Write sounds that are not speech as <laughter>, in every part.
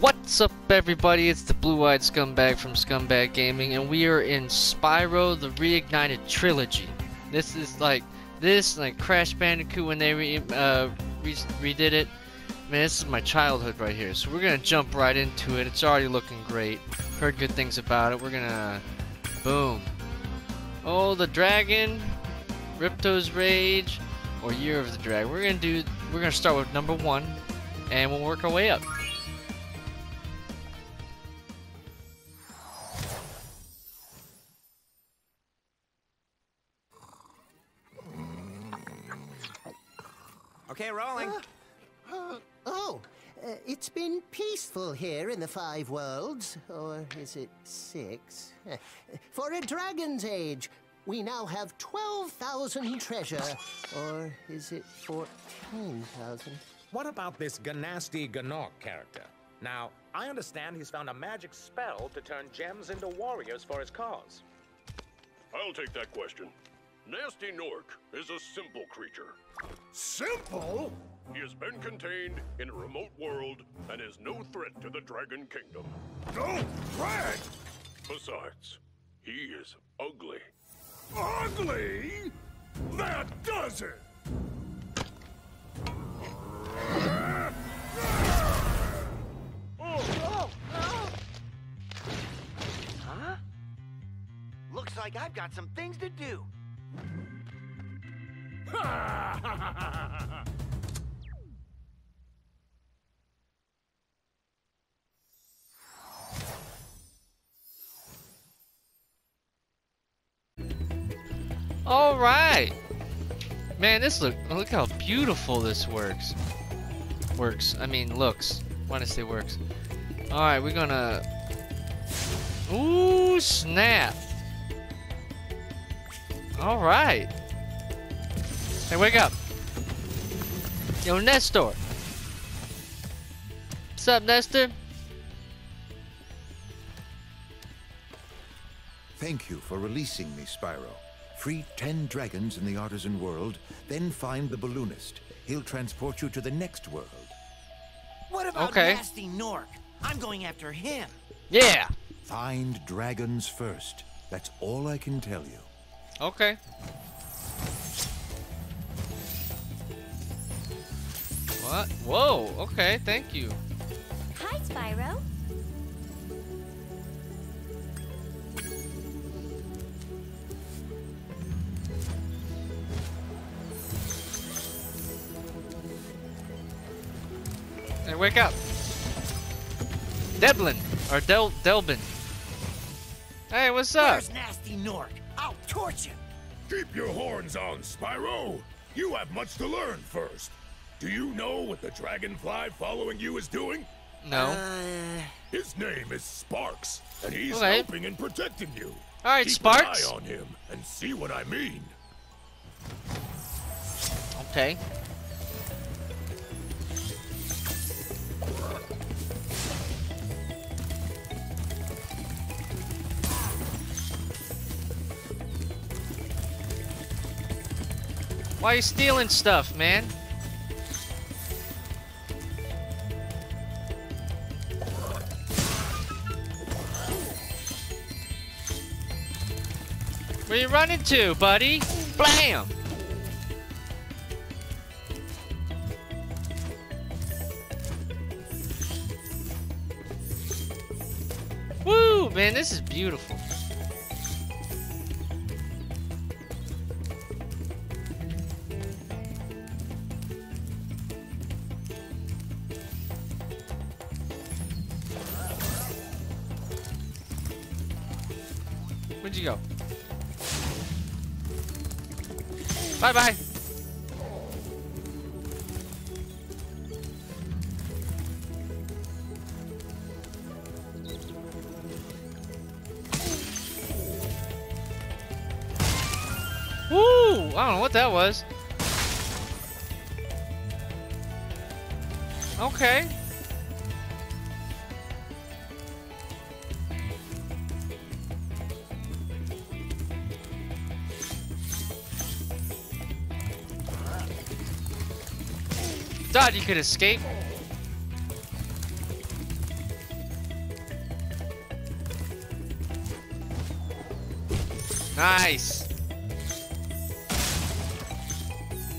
What's up everybody, it's the blue-eyed scumbag from Scumbag Gaming and we are in Spyro the Reignited Trilogy. This is like, this, like Crash Bandicoot when they re, uh, re redid it. Man, this is my childhood right here, so we're gonna jump right into it. It's already looking great. Heard good things about it. We're gonna, boom. Oh, the dragon, Ripto's Rage, or Year of the Dragon. We're gonna do, we're gonna start with number one, and we'll work our way up. Okay, rolling. Uh, oh, uh, it's been peaceful here in the Five Worlds. Or is it six? <laughs> For a Dragon's Age, we now have 12,000 treasure. Or is it 14,000? What about this Gnasty Gnorc character? Now, I understand he's found a magic spell to turn gems into warriors for his cause. I'll take that question. Gnasty Gnorc is a simple creature. Simple? He has been contained in a remote world and is no threat to the Dragon Kingdom. No threat? Besides, he is ugly. Ugly? That does it! Huh? Looks like I've got some things to do. <laughs> All right, man. This look look how beautiful this works. Works. I mean, looks. Why did I say works? All right, we're gonna. Ooh, snap! All right. Hey, wake up! Yo, Nestor. What's up, Nestor? Thank you for releasing me, Spyro. Free ten dragons in the artisan world, then find the balloonist. He'll transport you to the next world. What about Okay. Gnasty Gnorc? I'm going after him. Yeah. Find dragons first. That's all I can tell you. Okay. What? Whoa. Okay. Thank you. Hi, Spyro. Hey, wake up. Deblin or Del Delbin. Hey, what's up? Where's Gnasty Gnorc? I'll torch him. Keep your horns on, Spyro. You have much to learn first. Do you know what the dragonfly following you is doing? No. Uh, His name is Sparks, and he's Okay. helping and protecting you. All right, Keep Sparks. an eye on him and see what I mean. Okay. Why are you stealing stuff, man? Where you running to, buddy? Blam! Woo, man, this is beautiful. Bye bye. Woo! I don't know what that was. Okay. God, you could escape. Nice.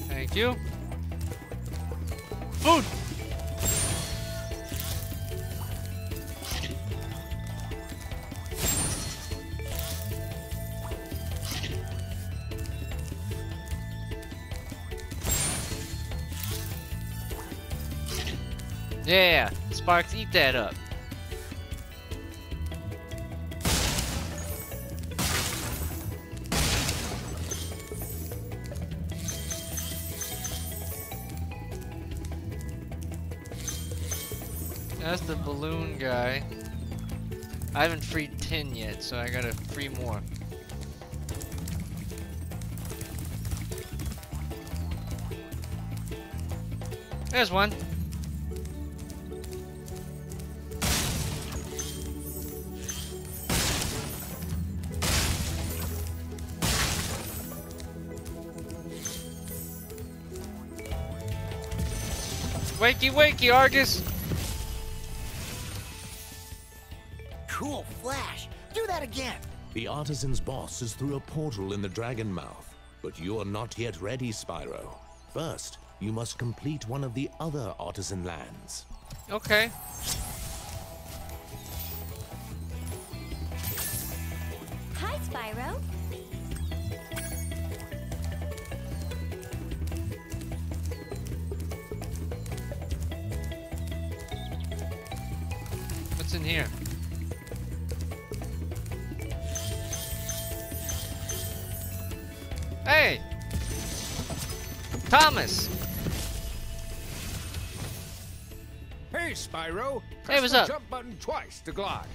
Thank you. Food. Yeah, Sparks, eat that up. That's the balloon guy. I haven't freed 10 yet, so I gotta free more. There's one. Wakey, wakey, Argus! Cool flash. Do that again. The artisan's boss is through a portal in the Dragon Mouth, but you're not yet ready, Spyro. First, you must complete one of the other artisan lands. Okay. Hi, Spyro. Here? Hey! Thomas! Hey, Spyro. Hey, Press what's the up? jump button twice to glide.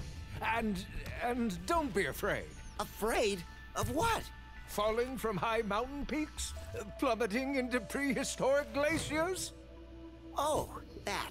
And and don't be afraid. Afraid of what? Falling from high mountain peaks, plummeting into prehistoric glaciers. Oh, that.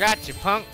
Gotcha, punk.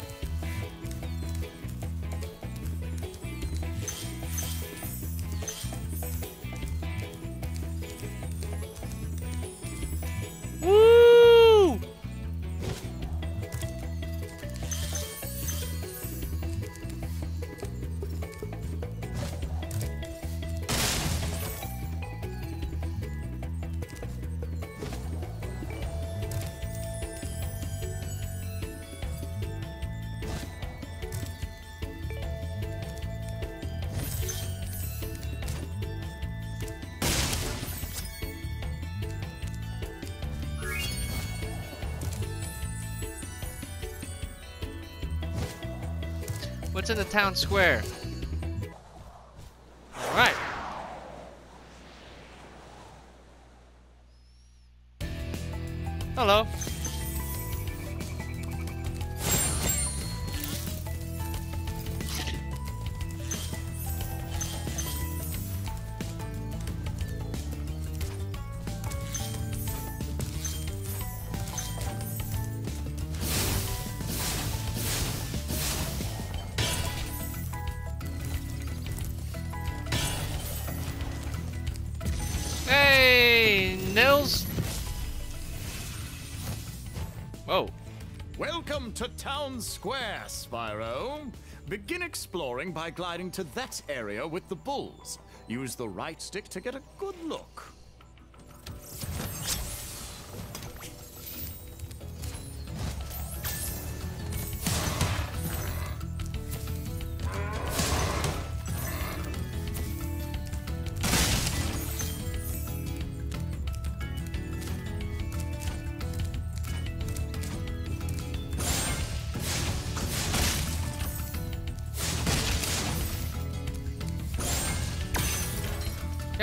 What's in the town square? Square, Spyro. Begin exploring by gliding to that area with the bulls. Use the right stick to get a good look.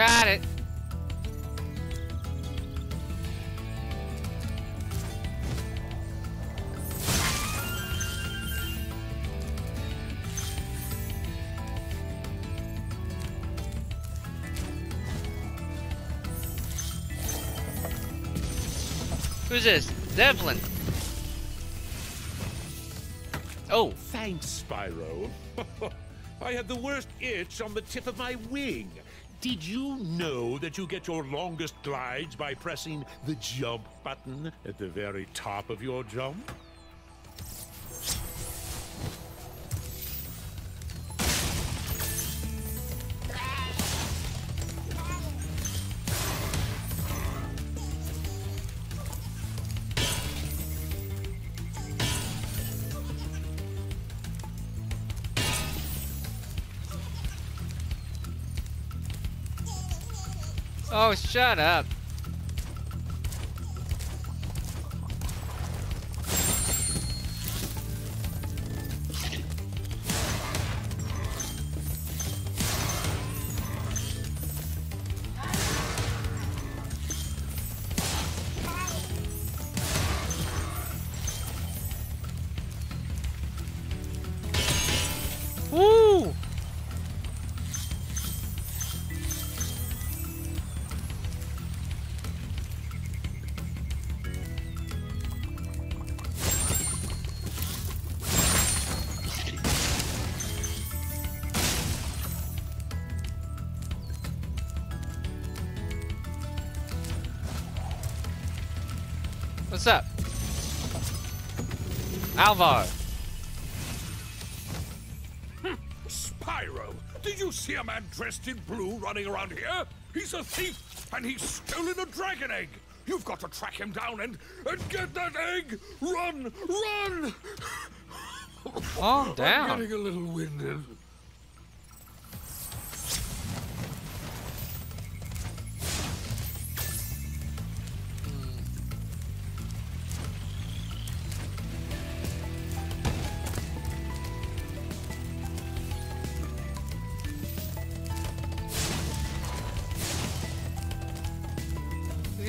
Got it. Who's this? Devlin. Oh. Thanks, Spyro. <laughs> I had the worst itch on the tip of my wing. Did you know that you get your longest glides by pressing the jump button at the very top of your jump? Oh, shut up. Alvar. Hmm. Spyro, did you see a man dressed in blue running around here? He's a thief, and he's stolen a dragon egg. You've got to track him down and, and get that egg. Run, run! Calm down. <laughs> I'm getting a little winded.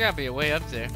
Gotta be a way up there.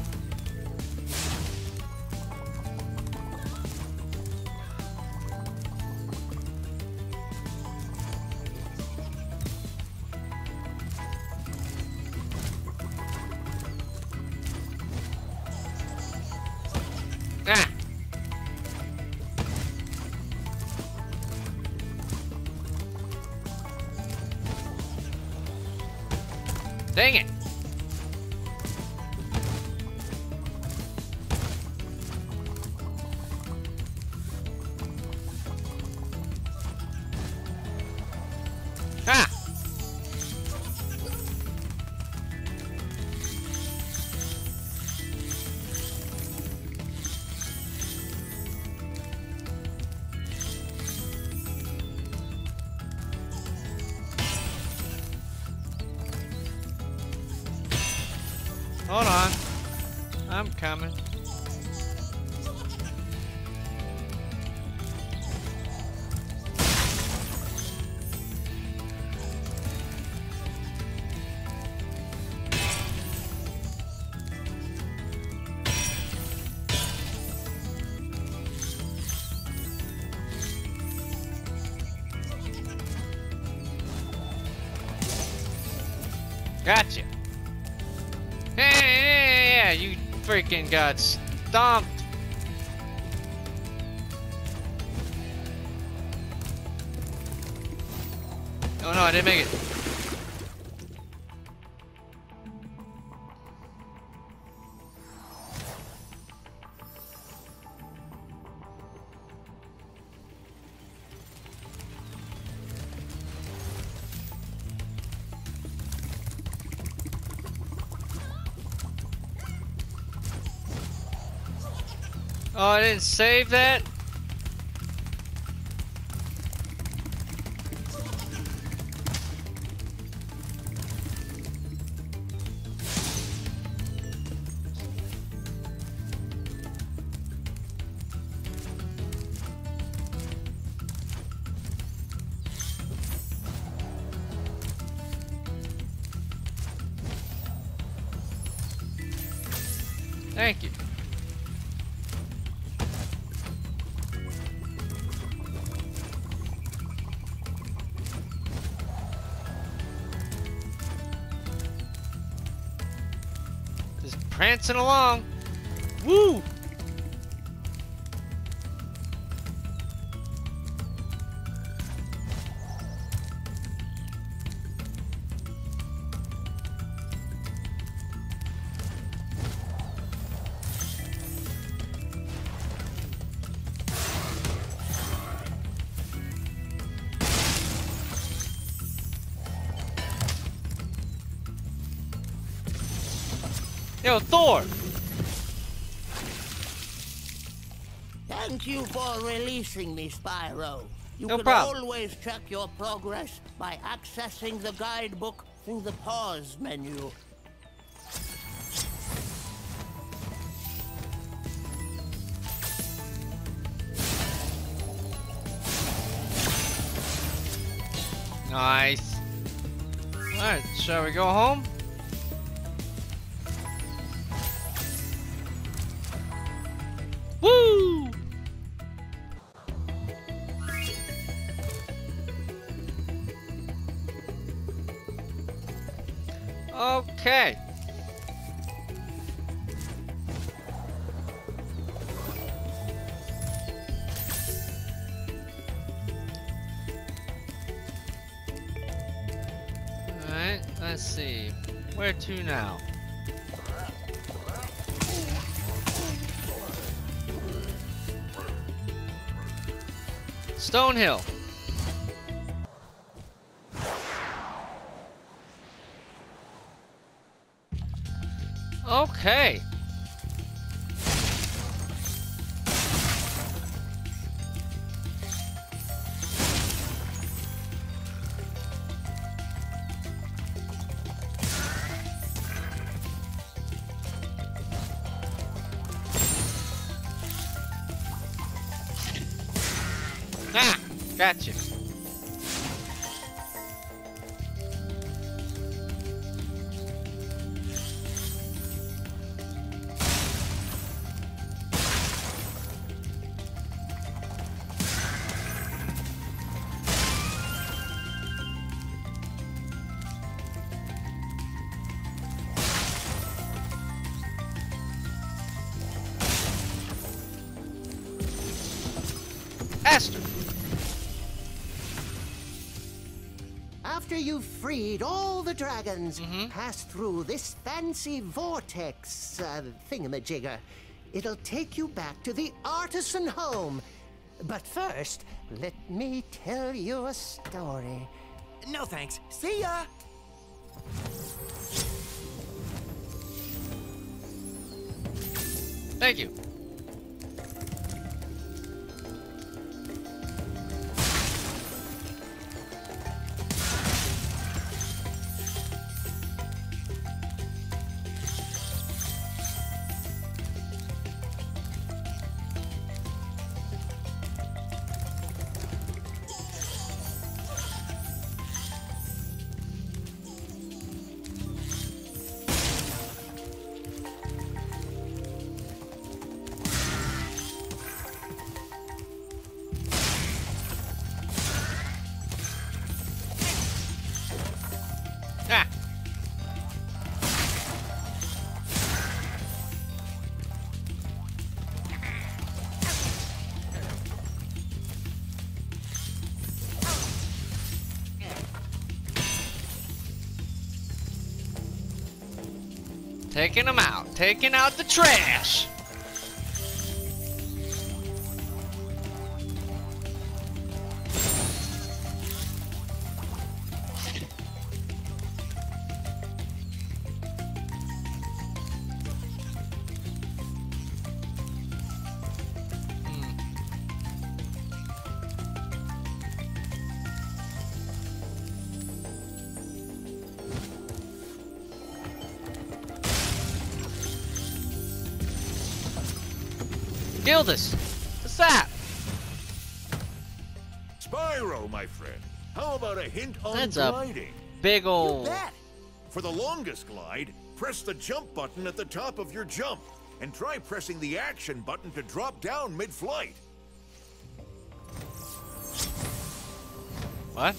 Coming. Freaking got stomped. Oh no, I didn't make it. Oh, I didn't save that? Prancing along. Yo, Thor! Thank you for releasing me, Spyro. You No can problem. always check your progress by accessing the guidebook through the pause menu. Nice. Alright, shall we go home? Let's see. Where to now? Stonehill. Okay. Astor. After you've freed all the dragons, pass through this fancy vortex uh, thingamajigger. It'll take you back to the artisan home. But first, let me tell you a story. No thanks. See ya! Thank you. Taking them out. Taking out the trash. Gildas. What's that? Spyro, my friend. How about a hint on That's a big ol' For the longest glide, press the jump button at the top of your jump. and try pressing the action button to drop down mid-flight. What?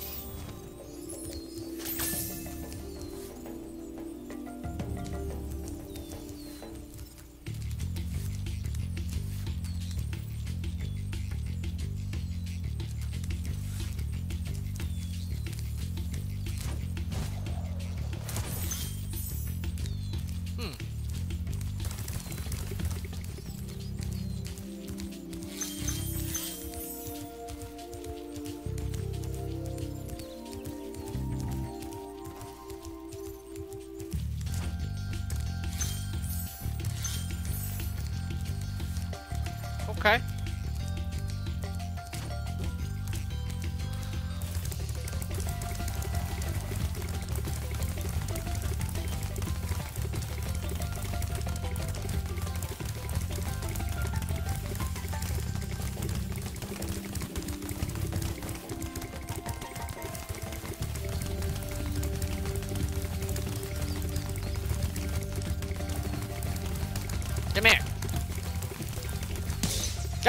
Okay.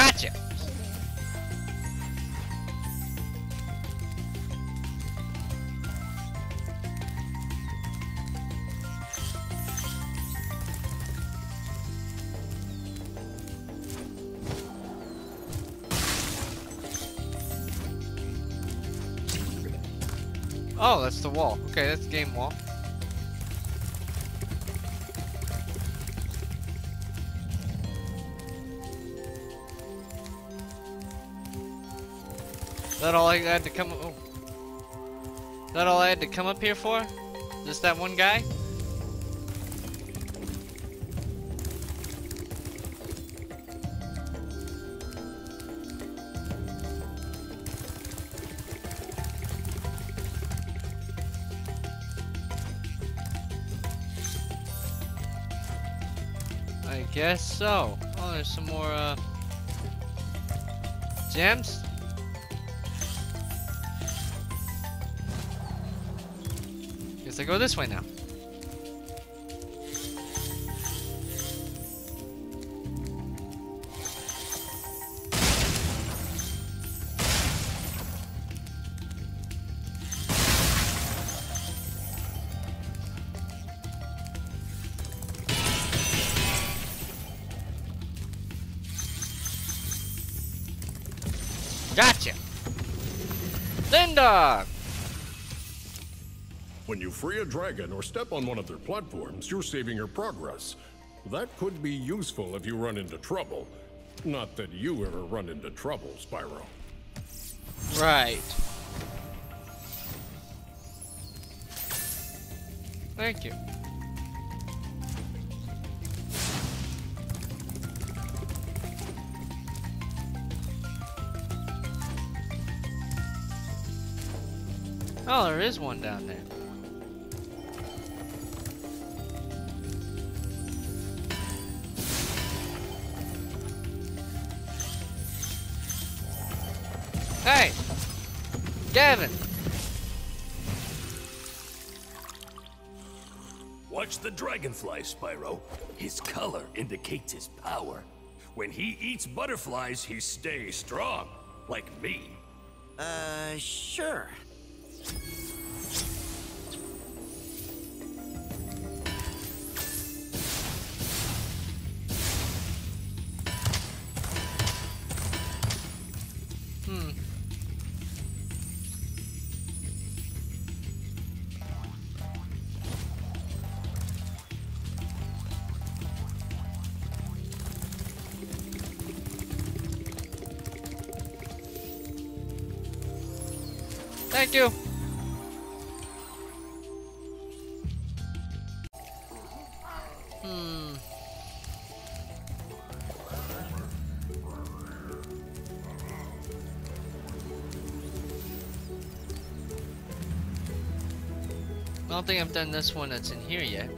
Gotcha. Oh, that's the wall. Okay, that's the game wall. That all I had to come? Oh. That all I had to come up here for? Just that one guy? I guess so. Oh, there's some more, uh... Gems? I go this way now. Free a dragon or step on one of their platforms, you're saving your progress. That could be useful if you run into trouble. Not that you ever run into trouble, Spyro. Right. Thank you. Oh, there is one down there. Hey! Gavin! Watch the dragonfly, Spyro. His color indicates his power. When he eats butterflies, he stays strong, like me. Uh, sure. Hmm. I don't think I've done this one that's in here yet.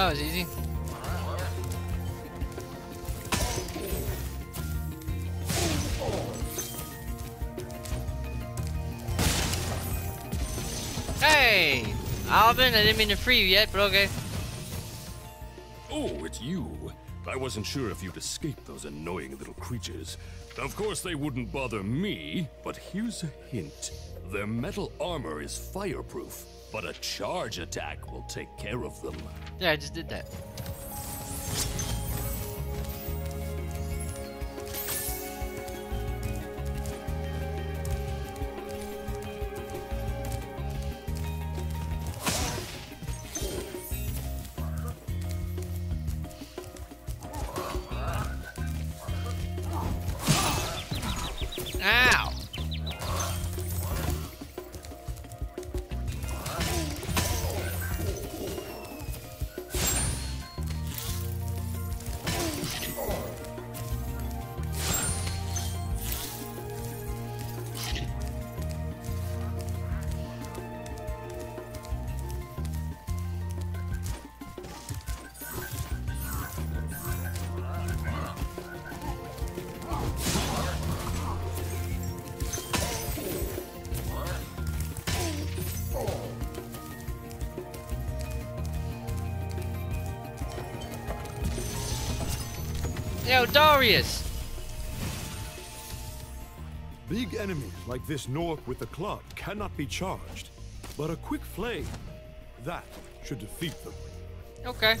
That was easy. Hey! Alvin, I didn't mean to free you yet, but okay. Oh, it's you. I wasn't sure if you'd escape those annoying little creatures. Of course, they wouldn't bother me, but here's a hint. Their metal armor is fireproof, but a charge attack will take care of them. Yeah, I just did that. Darius! Big enemies like this Gnorc with the club cannot be charged, but a quick flame, that should defeat them. Okay.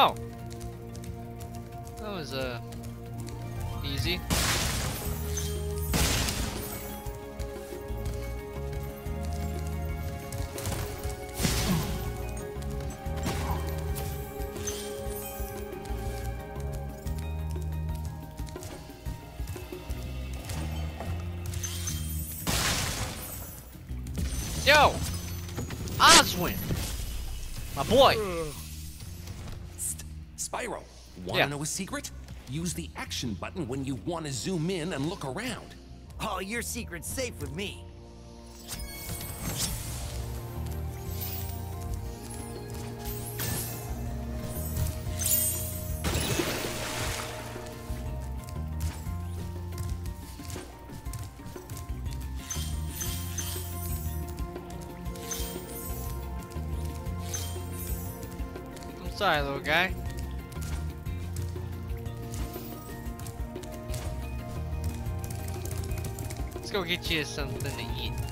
Oh. That was, uh, easy. Yo! Oswin! My boy! Spyro, wanna Yeah. know a secret? Use the action button when you want to zoom in and look around. Oh, your secret's safe with me. I'm sorry, little guy. Let's go get you something to eat.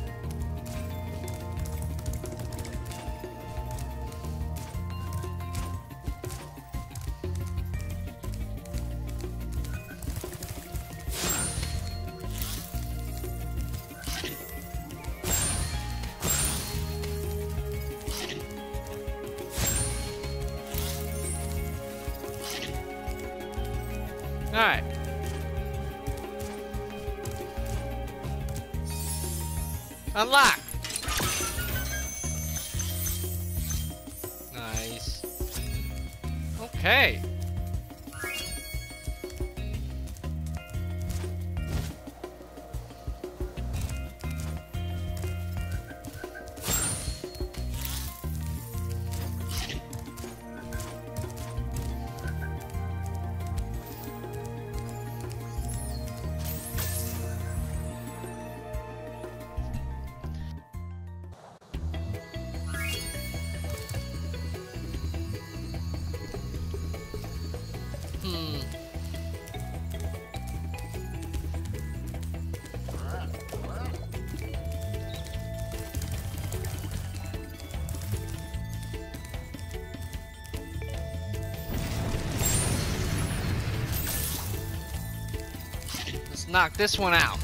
Knock this one out.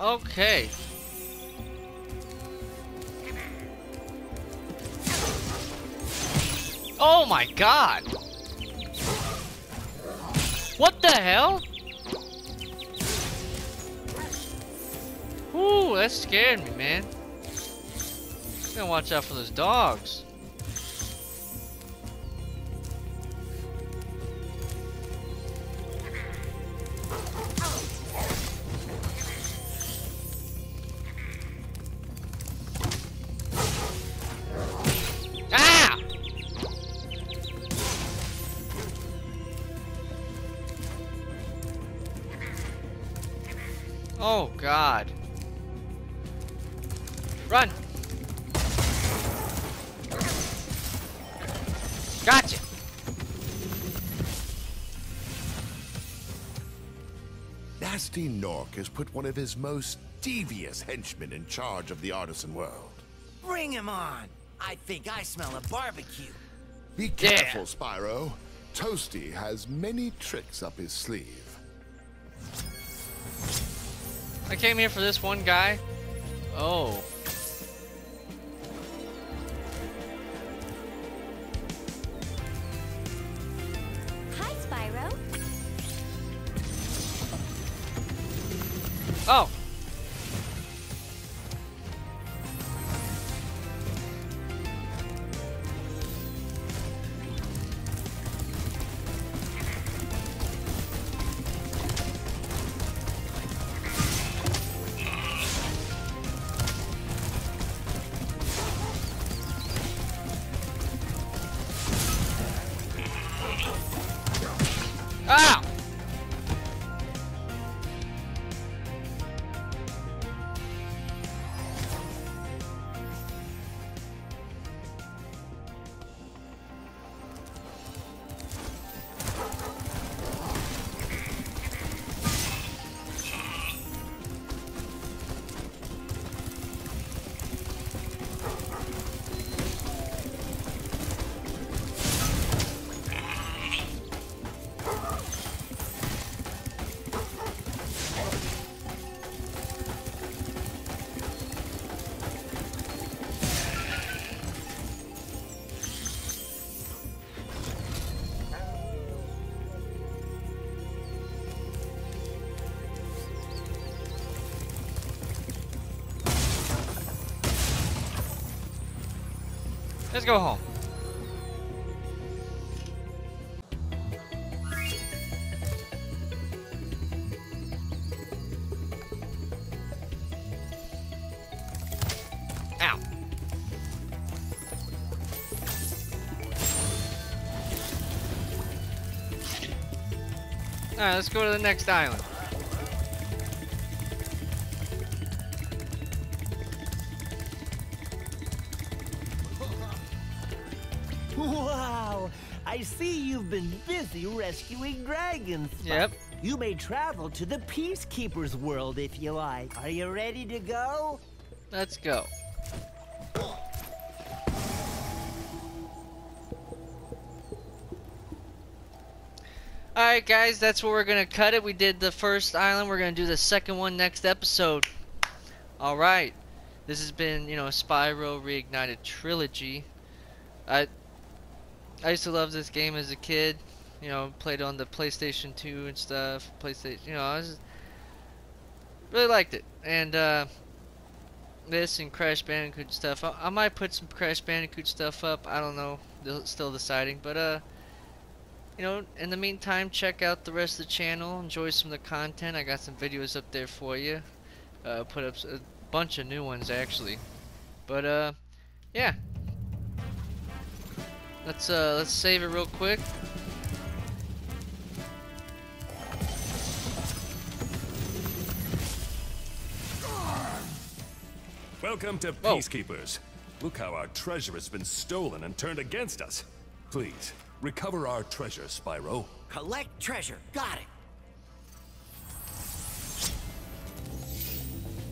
Okay. Oh my god! What the hell? Ooh, that scared me, man. Gotta watch out for those dogs. Oh god. Run! Gotcha! Gnasty Gnorc has put one of his most devious henchmen in charge of the artisan world. Bring him on. I think I smell a barbecue. Be careful, Spyro. Toasty has many tricks up his sleeve. I came here for this one guy. Oh. Let's go home. Ow. Alright, let's go to the next island. Busy rescuing dragons. Yep. You may travel to the Peacekeeper's world if you like. Are you ready to go? Let's go. Alright guys, that's where we're gonna cut it. We did the first island, we're gonna do the second one next episode. Alright. This has been, you know, a Spyro Reignited Trilogy. I I used to love this game as a kid. You know, played on the PlayStation 2 and stuff. PlayStation, you know, I was really liked it. And uh this and Crash Bandicoot stuff. I, I might put some Crash Bandicoot stuff up. I don't know. Still deciding. But, uh, you know, in the meantime, check out the rest of the channel. Enjoy some of the content. I got some videos up there for you. Uh, put up a bunch of new ones, actually. But, uh, yeah. Let's, uh, let's save it real quick. Welcome to Peacekeepers. Look how our treasure has been stolen and turned against us. Please, recover our treasure, Spyro. Collect treasure. Got it.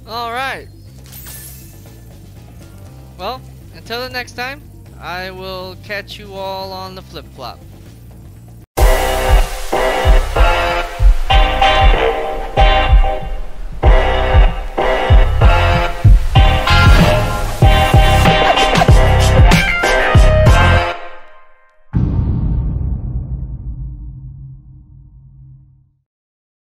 Alright. Well, until the next time, I will catch you all on the flip flop.